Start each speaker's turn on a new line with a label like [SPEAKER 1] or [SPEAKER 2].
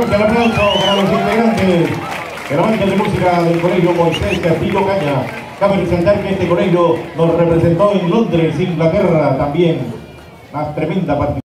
[SPEAKER 1] Fuerte el aplauso para los integrantes de la banda de música del Colegio Moisés Castillo Caña. Cabe resaltar que este colegio nos representó en Londres, Inglaterra, también. Una tremenda participación.